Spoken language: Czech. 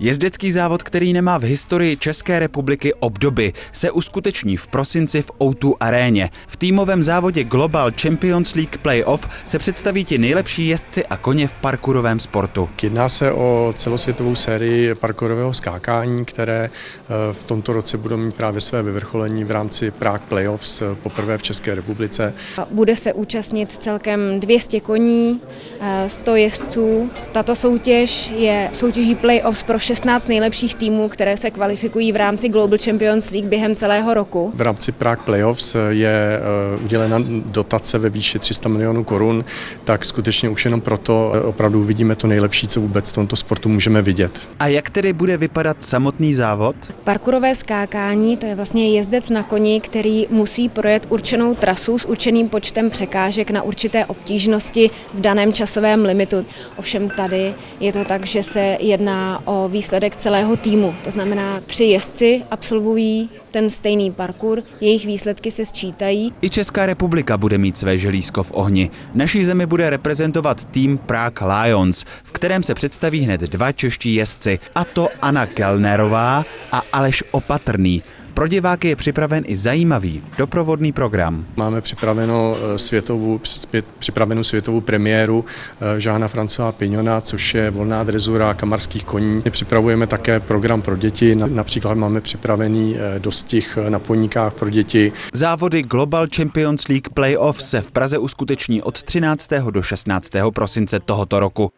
Jezdecký závod, který nemá v historii České republiky obdoby, se uskuteční v prosinci v O2 aréně. V týmovém závodě Global Champions League Playoff se představí ti nejlepší jezdci a koně v parkourovém sportu. Jedná se o celosvětovou sérii parkourového skákání, které eh, v tomto roce budou mít právě své vyvrcholení v rámci Prague Playoffs eh, poprvé v České republice. Bude se účastnit celkem 200 koní, 100 eh, jezdců. Tato soutěž je soutěží Playoffs pro 16 nejlepších týmů, které se kvalifikují v rámci Global Champions League během celého roku. V rámci Prague Playoffs je eh, udělena dotace ve výši 300 milionů korun, tak skutečně už jenom proto eh, opravdu vidíme to nejlepší, co vůbec v tomto sportu můžeme vidět. A jak tedy bude vypadat samotný závod? Parkurové skákání to je vlastně jezdec na koni, který musí projet určenou trasu s určeným počtem překážek na určité obtížnosti v daném časovém limitu. Ovšem tady je to tak, že se jedná o výsledek celého týmu. To znamená, tři jezdci absolvují ten stejný parkour, jejich výsledky se sčítají. I Česká republika bude mít své želízko v ohni. Naší zemi bude reprezentovat tým Prague Lions, v kterém se představí hned dva čeští jezdci, a to Anna Kellnerová a Aleš Opatrný. Pro diváky je připraven i zajímavý doprovodný program. Máme připraveno eh, světovou, připravenou světovou premiéru eh, Žána Francova Pignona, což je volná drezura kamarských koní. Připravujeme také program pro děti, například máme připravený eh, dostih na poníkách pro děti. Závody Global Champions League Playoff se v Praze uskuteční od 13. do 16. prosince tohoto roku.